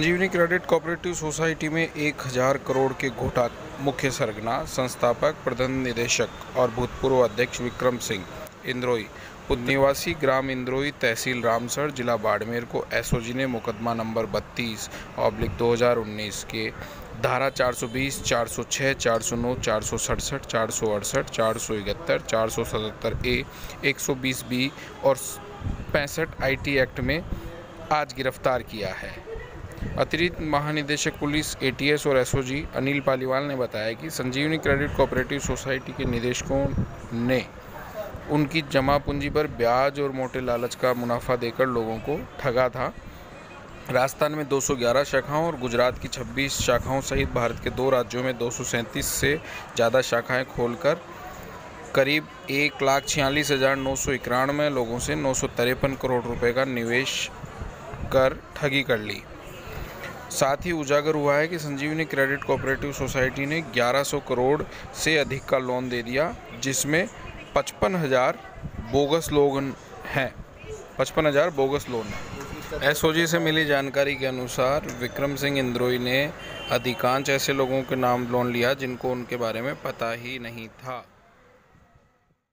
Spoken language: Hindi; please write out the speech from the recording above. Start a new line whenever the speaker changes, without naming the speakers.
संजीवनी क्रेडिट कोऑपरेटिव सोसाइटी में एक हज़ार करोड़ के घोटा मुख्य सरगना संस्थापक प्रधान निदेशक और भूतपूर्व अध्यक्ष विक्रम सिंह इंद्रोई निवासी ग्राम इंद्रोई तहसील रामसर जिला बाड़मेर को एसओजी ने मुकदमा नंबर 32 ऑब्लिक 2019 के धारा 420, 406, 409, 467, 468, 471, 477 ए 120 बी और पैंसठ आईटी एक्ट में आज गिरफ़्तार किया है। अतिरिक्त महानिदेशक पुलिस एटीएस और एसओजी अनिल पालीवाल ने बताया कि संजीवनी क्रेडिट कोऑपरेटिव सोसाइटी के निदेशकों ने उनकी जमा पूंजी पर ब्याज और मोटे लालच का मुनाफा देकर लोगों को ठगा था। राजस्थान में 211 शाखाओं और गुजरात की 26 शाखाओं सहित भारत के दो राज्यों में दो सौ सैंतीस से ज़्यादा शाखाएँ खोलकर करीब एक लाख छियालीस हज़ार नौ सौ इक्यानवे लोगों से नौ सौ तिरपन करोड़ रुपए का निवेश कर ठगी कर ली। साथ ही उजागर हुआ है कि संजीवनी क्रेडिट कोऑपरेटिव सोसाइटी ने 1100 करोड़ से अधिक का लोन दे दिया, जिसमें पचपन हज़ार बोगस लोग हैं। पचपन हज़ार बोगस लोन हैं। एसओजी से मिली जानकारी के अनुसार विक्रम सिंह इंद्रोई ने अधिकांश ऐसे लोगों के नाम लोन लिया, जिनको उनके बारे में पता ही नहीं था।